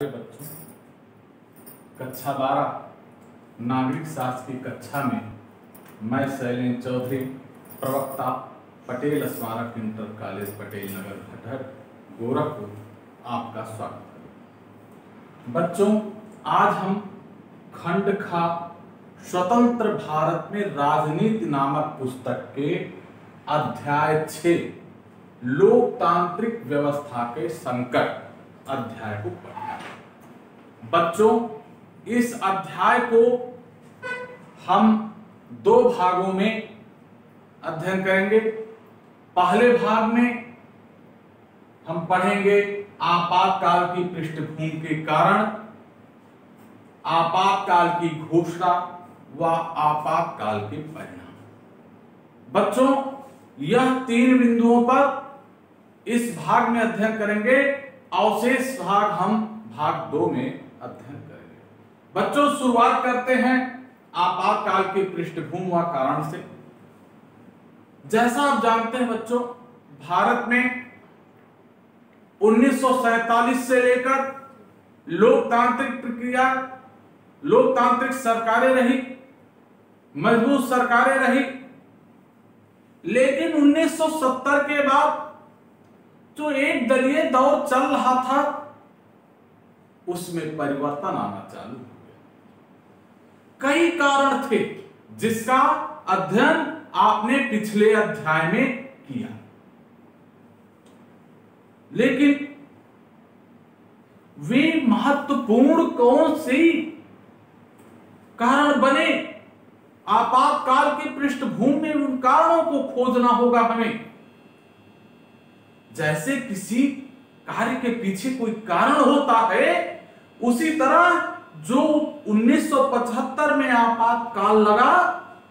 बच्चों, कक्षा बारह, नागरिक शास्त्र की कक्षा में मैं शैलेंद्र चौधरी, प्रवक्ता पटेल स्मारक इंटर कॉलेज पटेल नगर भटहर गोरखपुर, आपका स्वागत बच्चों, आज हम खंड खा स्वतंत्र भारत में राजनीति नामक पुस्तक के अध्याय छ लोकतांत्रिक व्यवस्था के संकट अध्याय को पढ़ना बच्चों, इस अध्याय को हम दो भागों में अध्ययन करेंगे। पहले भाग में हम पढ़ेंगे आपातकाल की पृष्ठभूमि के कारण, आपातकाल की घोषणा व आपातकाल के परिणाम। बच्चों, यह तीन बिंदुओं पर इस भाग में अध्ययन करेंगे। अवशेष भाग हम भाग दो में अध्ययन करेंगे बच्चों, शुरुआत करते हैं आपातकाल की पृष्ठभूमि व कारण से। जैसा आप जानते हैं बच्चों, भारत में 1947 से लेकर लोकतांत्रिक प्रक्रिया, लोकतांत्रिक सरकारें रही, मज़बूत सरकारें रही, लेकिन 1970 के बाद जो एक दलीय दौर चल रहा था उसमें परिवर्तन आना चालू हो गया। कई कारण थे जिसका अध्ययन आपने पिछले अध्याय में किया। लेकिन वे महत्वपूर्ण कौन सी कारण बने? आपातकाल की पृष्ठभूमि में उन कारणों को खोजना होगा हमें। जैसे किसी कार्य के पीछे कोई कारण होता है, उसी तरह जो 1975 में आपातकाल लगा,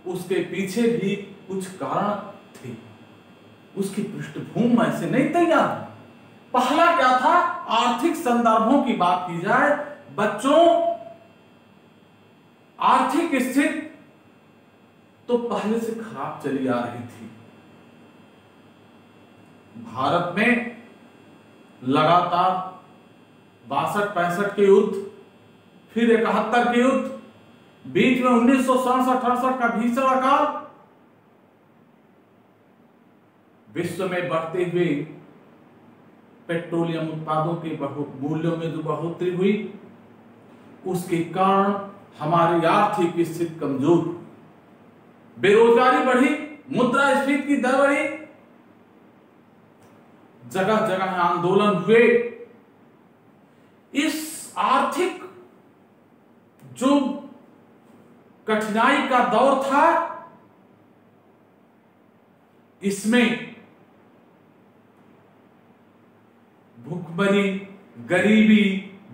उसके पीछे भी कुछ कारण थे। उसकी पृष्ठभूमि ऐसे नहीं तैयार पहला क्या था? आर्थिक संदर्भों की बात की जाए, बच्चों, आर्थिक स्थिति तो पहले से खराब चली आ रही थी। भारत में लगातार बासठ, पैंसठ के युद्ध, फिर इकहत्तर के युद्ध, बीच में उन्नीस सौ सड़सठ अड़सठ का भीषण अकाल विश्व में बढ़ते हुए पेट्रोलियम उत्पादों के मूल्यों में जो बढ़ोतरी हुई, उसके कारण हमारी आर्थिक स्थिति कमज़ोर बेरोजगारी बढ़ी, मुद्रा मुद्रास्फीति की दर बढ़ी जगह जगह आंदोलन हुए। इस आर्थिक जो कठिनाई का दौर था, इसमें भूखमरी, गरीबी,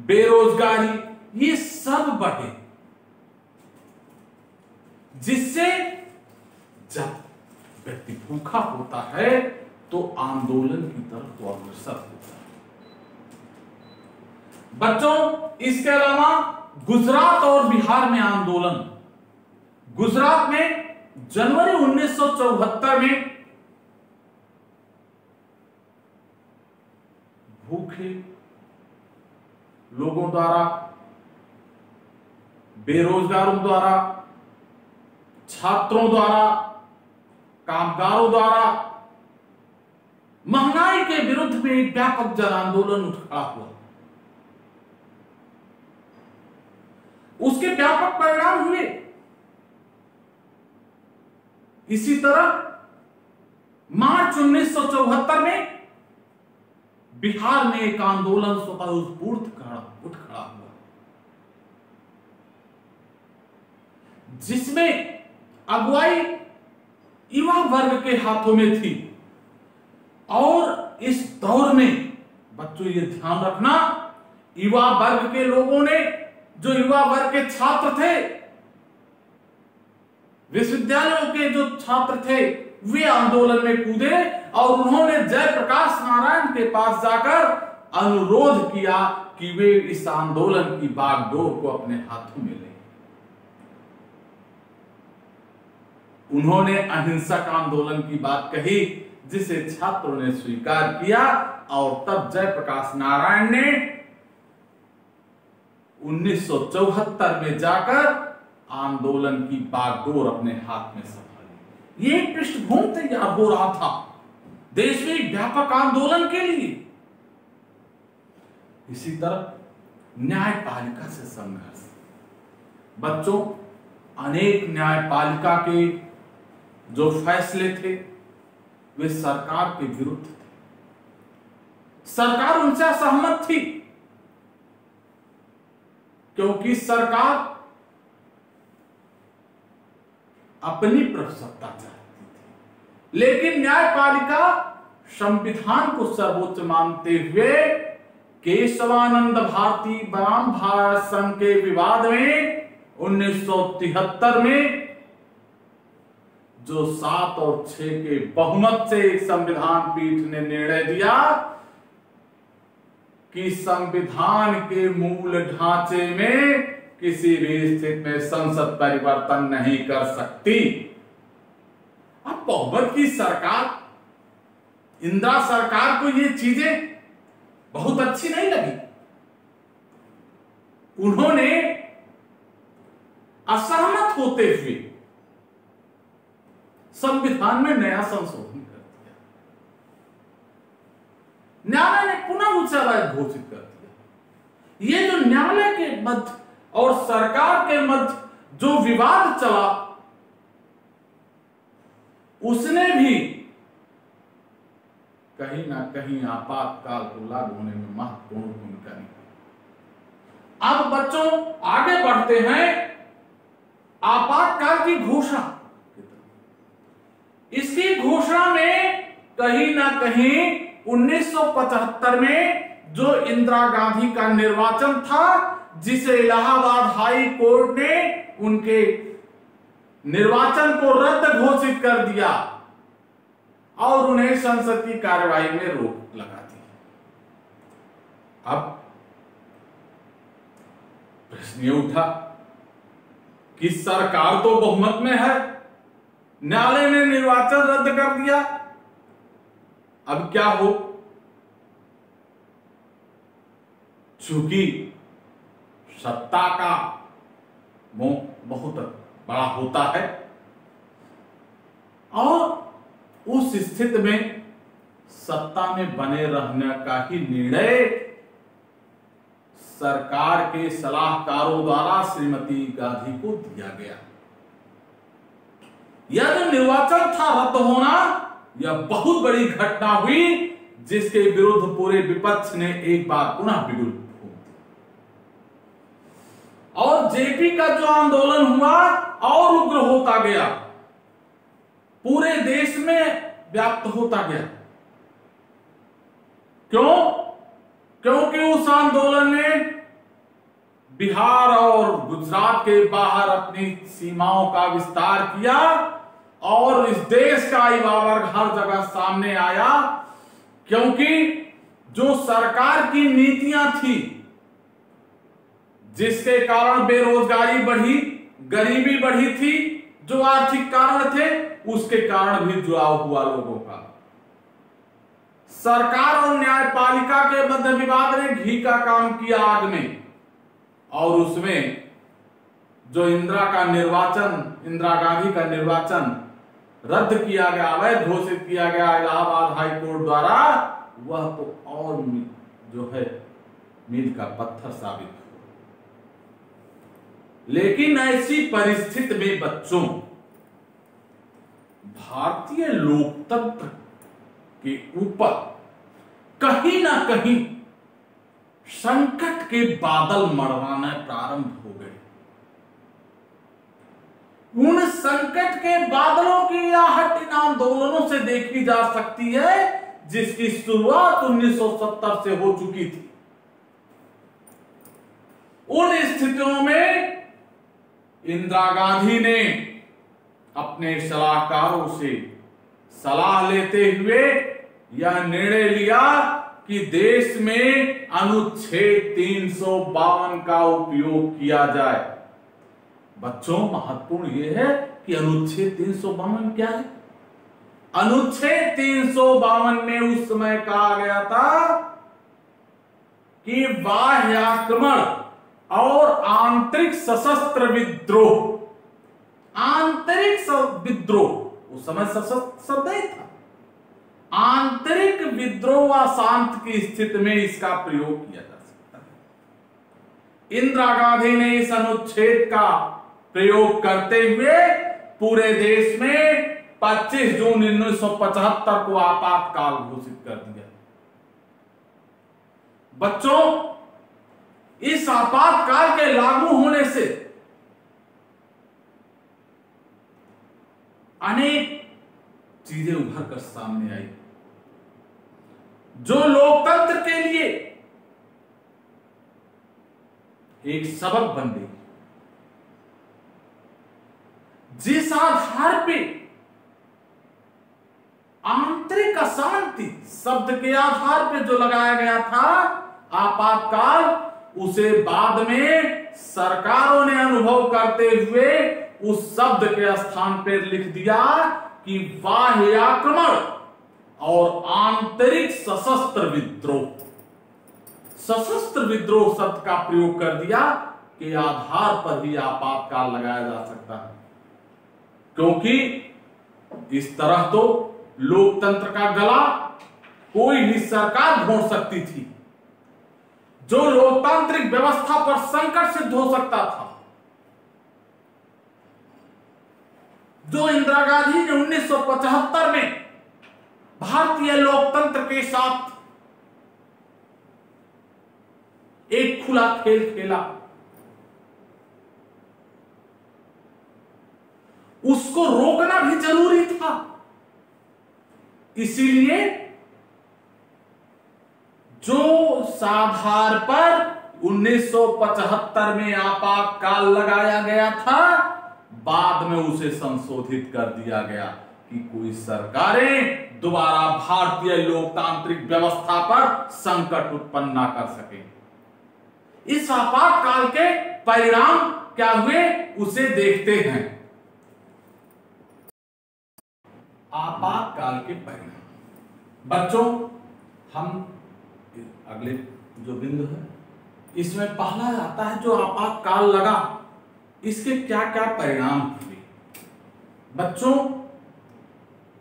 बेरोजगारी, ये सब बढ़े, जिससे जब व्यक्ति भूखा होता है तो आंदोलन की तरफ़ वो अग्रसर होता है। बच्चों, इसके अलावा गुजरात और बिहार में आंदोलन। गुजरात में जनवरी 1974 में भूखे लोगों द्वारा, बेरोजगारों द्वारा, छात्रों द्वारा, कामगारों द्वारा महँगाई के विरुद्ध में एक व्यापक जन आंदोलन उठ हुआ। उसके व्यापक परिणाम हुए। इसी तरह मार्च 1974 में बिहार में एक आंदोलन स्वतः स्फूर्त खड़ा उठ खड़ा हुआ। जिसमें अगुवाई युवा वर्ग के हाथों में थी। और इस दौर में, बच्चों, ये ध्यान रखना, युवा वर्ग के लोगों ने, जो युवा वर्ग के छात्र थे, विश्वविद्यालयों के जो छात्र थे, वे आंदोलन में कूदे और उन्होंने जयप्रकाश नारायण के पास जाकर अनुरोध किया कि वे इस आंदोलन की बागडोर को अपने हाथों में लें। उन्होंने अहिंसक आंदोलन की बात कही जिसे छात्रों ने स्वीकार किया और तब जयप्रकाश नारायण ने 1974 में जाकर आंदोलन की बागडोर अपने हाथ में संभाली। ये पृष्ठभूमि तैयार हो रहा था। देश में व्यापक आंदोलन के लिए। इसी तरह न्यायपालिका से संघर्ष। बच्चों, अनेक न्यायपालिका के जो फैसले थे वे सरकार के विरुद्ध थे। सरकार उनसे असहमत थी, क्योंकि सरकार अपनी प्रभुसत्ता चाहती थी। लेकिन न्यायपालिका संविधान को सर्वोच्च मानते हुए केशवानंद भारती बनाम भारत संघ के विवाद में 1973 में जो सात और छह के बहुमत से एक संविधान पीठ ने निर्णय दिया कि संविधान के मूल ढांचे में किसी भी स्थिति में संसद परिवर्तन नहीं कर सकती। अब बहुमत की सरकार, इंदिरा सरकार को ये चीज़ें बहुत अच्छी नहीं लगी। उन्होंने असहमत होते हुए संविधान में नया संशोधन कर दिया। न्यायालय ने पुनः उच्च घोषित कर दिया। ये जो न्यायालय के मध्य और सरकार के मध्य जो विवाद चला, उसने भी कहीं ना कहीं आपातकाल को लागू होने में महत्वपूर्ण भूमिका निभाई। अब बच्चों, आगे बढ़ते हैं। आपातकाल की घोषणा। घोषणा में कहीं ना कहीं 1975 में जो इंदिरा गांधी का निर्वाचन था, जिसे इलाहाबाद हाई कोर्ट ने उनके निर्वाचन को रद्द घोषित कर दिया और उन्हें संसद की कार्यवाही में रोक लगा दी। अब प्रश्न ये उठा कि सरकार तो बहुमत में है न्यायालय ने निर्वाचन रद्द कर दिया। अब क्या हो? चूँकि सत्ता का मोह बहुत बड़ा होता है, और उस स्थिति में सत्ता में बने रहने का ही निर्णय सरकार के सलाहकारों द्वारा श्रीमती गांधी को दिया गया। यह जो निर्वाचन था रद्द होना, यह बहुत बड़ी घटना हुई, जिसके विरुद्ध पूरे विपक्ष ने एक बार पुनः बिगुल और जेपी का जो आंदोलन हुआ, और उग्र होता गया। पूरे देश में व्याप्त होता गया। क्यों? क्योंकि उस आंदोलन ने बिहार और गुजरात के बाहर अपनी सीमाओं का विस्तार किया और इस देश का युवा वर्ग हर जगह सामने आया, क्योंकि जो सरकार की नीतियाँ थी, जिसके कारण बेरोजगारी बढ़ी, गरीबी बढ़ी थी, जो आर्थिक कारण थे, उसके कारण भी जुड़ाव हुआ लोगों का। सरकार और न्यायपालिका के मध्य विवाद ने घी का काम किया आग में। और उसमें जो इंदिरा का निर्वाचन, इंदिरा गांधी का निर्वाचन रद्द किया गया, अवैध घोषित किया गया इलाहाबाद हाई कोर्ट द्वारा, वह तो और जो है मील का पत्थर साबित हुआ। लेकिन ऐसी परिस्थिति में बच्चों, भारतीय लोकतंत्र के ऊपर कहीं ना कहीं संकट के बादल मरवाना प्रारंभ हो गए। उन संकट के बादलों की आहट इन आंदोलनों से देखी जा सकती है, जिसकी शुरुआत 1970 से हो चुकी थी। उन स्थितियों में इंदिरा गांधी ने अपने सलाहकारों से सलाह लेते हुए यह निर्णय लिया कि देश में अनुच्छेद तीन सौ बावन का उपयोग किया जाए। बच्चों, महत्वपूर्ण यह है कि अनुच्छेद तीन सौ बावन क्या है? अनुच्छेद तीन सौ बावन में उस समय कहा गया था कि बाह्य आक्रमण और आंतरिक सशस्त्र विद्रोह, आंतरिक विद्रोह, उस समय सशस्त्र शब्द ही था। आंतरिक विद्रोह व शांत की स्थिति में इसका प्रयोग किया जा सकता है। इंदिरा गांधी ने इस अनुच्छेद का प्रयोग करते हुए पूरे देश में 25 जून 1975 को आपातकाल घोषित कर दिया। बच्चों, इस आपातकाल के लागू होने से अनेक चीज़ें उभर कर सामने आई। जो लोकतंत्र के लिए एक सबक बन गई। जिस आधार पे आंतरिक अशांति शब्द के आधार पे जो लगाया गया था, आपातकाल, उसे बाद में सरकारों ने अनुभव करते हुए उस शब्द के स्थान पर लिख दिया कि बाह्य आक्रमण। और आंतरिक सशस्त्र विद्रोह। सशस्त्र विद्रोह शब्द का प्रयोग कर दिया कि आधार पर ही आपातकाल लगाया जा सकता है। क्योंकि इस तरह तो लोकतंत्र का गला कोई भी सरकार घोट सकती थी, जो लोकतांत्रिक व्यवस्था पर संकट सिद्ध हो सकता था। जो इंदिरा गांधी ने 1975 में भारतीय लोकतंत्र के साथ एक खुला खेल खेला। उसको रोकना भी ज़रूरी था। इसीलिए जो साधार पर 1975 में आपातकाल लगाया गया था, बाद में उसे संशोधित कर दिया गया। कि कोई सरकारें दोबारा भारतीय लोकतांत्रिक व्यवस्था पर संकट उत्पन्न ना कर सके। इस आपातकाल के परिणाम क्या हुए, उसे देखते हैं। आपातकाल के परिणाम। बच्चों, हम अगले जो बिंदु है, इसमें पहला आता है जो आपातकाल लगा। इसके क्या क्या परिणाम हुए? बच्चों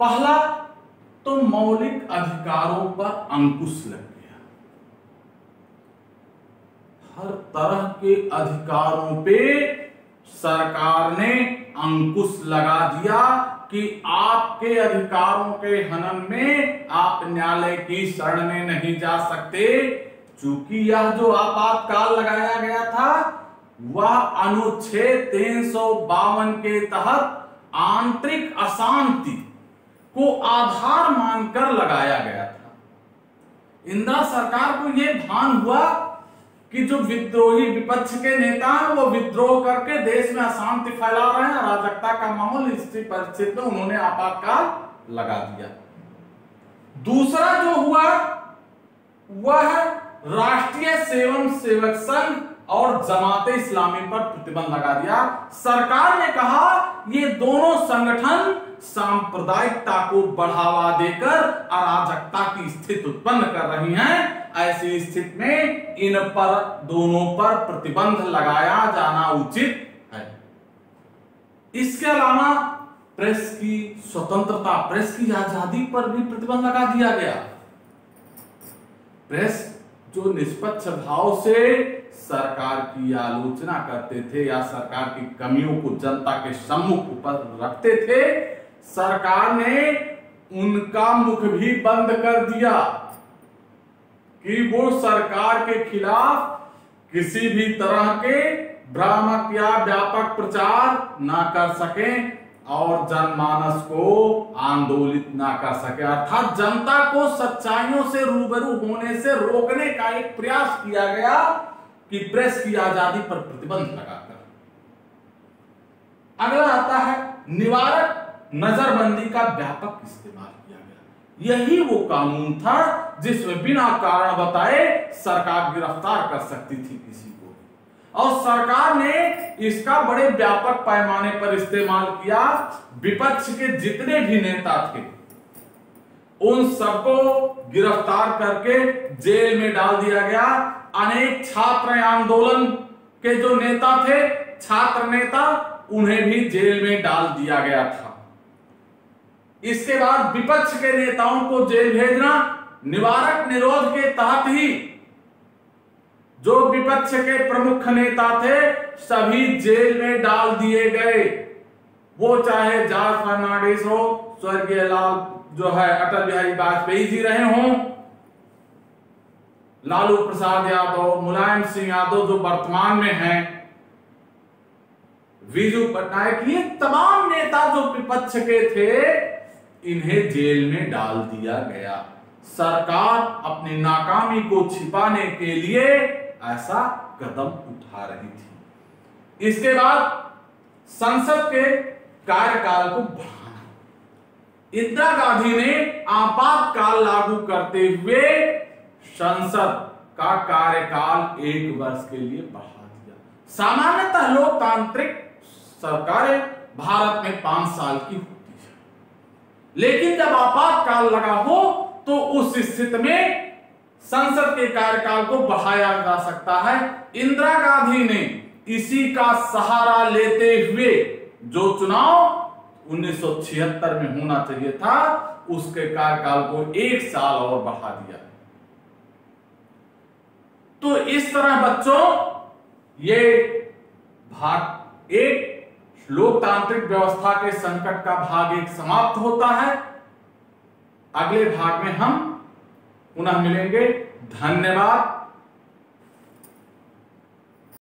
पहला तो मौलिक अधिकारों पर अंकुश लग गया। हर तरह के अधिकारों पे सरकार ने अंकुश लगा दिया कि आपके अधिकारों के हनन में आप न्यायालय की शरण में नहीं जा सकते। चूँकि यह जो आपातकाल लगाया गया था, वह अनुच्छेद तीन सौ बावन के तहत आंतरिक अशांति को आधार मानकर लगाया गया था। इंदिरा सरकार को यह भान हुआ कि जो विद्रोही विपक्ष के नेता हैं, वो विद्रोह करके देश में अशांति फैला रहे हैं, अराजकता का माहौल इस परिस्थिति में उन्होंने आपातकाल लगा दिया। दूसरा जो हुआ, वह राष्ट्रीय सेवम सेवक संघ और जमाते इस्लामी पर प्रतिबंध लगा दिया। सरकार ने कहा, ये दोनों संगठन सांप्रदायिकता को बढ़ावा देकर अराजकता की स्थिति उत्पन्न कर रही हैं। ऐसी स्थिति में इन पर, दोनों पर प्रतिबंध लगाया जाना उचित है। इसके अलावा प्रेस की, स्वतंत्रता प्रेस की आज़ादी पर भी प्रतिबंध लगा दिया गया। प्रेस जो निष्पक्ष भाव से सरकार की आलोचना करते थे या सरकार की कमियों को जनता के सम्मुख पर रखते थे, सरकार ने उनका मुख भी बंद कर दिया कि वो सरकार के खिलाफ किसी भी तरह के भ्रामक या व्यापक प्रचार ना कर सके और जनमानस को आंदोलित ना कर सके। अर्थात जनता को सच्चाइयों से रूबरू होने से रोकने का एक प्रयास किया गया कि प्रेस की आज़ादी पर प्रतिबंध लगाकर। अगला आता है, निवारक नजरबंदी का व्यापक इस्तेमाल किया गया। यही वो कानून था जिसमें बिना कारण बताए सरकार गिरफ़्तार कर सकती थी किसी को और सरकार ने इसका बड़े व्यापक पैमाने पर इस्तेमाल किया। विपक्ष के जितने भी नेता थे, उन सबको गिरफ़्तार करके जेल में डाल दिया गया। अनेक छात्र आंदोलन के जो नेता थे, छात्र नेता, उन्हें भी जेल में डाल दिया गया था। इसके बाद विपक्ष के नेताओं को जेल भेजना, निवारक निरोध के तहत ही जो विपक्ष के प्रमुख नेता थे, सभी जेल में डाल दिए गए। वो चाहे जॉर्ज फर्नांडिस हो, स्वर्गीय लाल जो है, अटल बिहारी वाजपेयी जी रहे हों लालू प्रसाद यादव, मुलायम सिंह यादव जो वर्तमान में हैं, विजू पटनायक, ये तमाम नेता जो विपक्ष के थे, इन्हें जेल में डाल दिया गया। सरकार अपनी नाकामी को छिपाने के लिए ऐसा कदम उठा रही थी। इसके बाद संसद के कार्यकाल को बढ़ाना। इंदिरा गांधी ने आपातकाल लागू करते हुए संसद का कार्यकाल एक वर्ष के लिए बढ़ा दिया। सामान्यतः लोकतांत्रिक सरकारें भारत में पाँच साल की होती है। लेकिन जब आपातकाल लगा हो तो उस स्थिति में संसद के कार्यकाल को बढ़ाया जा सकता है। इंदिरा गांधी ने इसी का सहारा लेते हुए जो चुनाव 1976 में होना चाहिए था, उसके कार्यकाल को एक साल और बढ़ा दिया। तो इस तरह बच्चों, ये भाग एक, लोकतांत्रिक व्यवस्था के संकट का भाग एक समाप्त होता है। अगले भाग में हम पुनः मिलेंगे। धन्यवाद।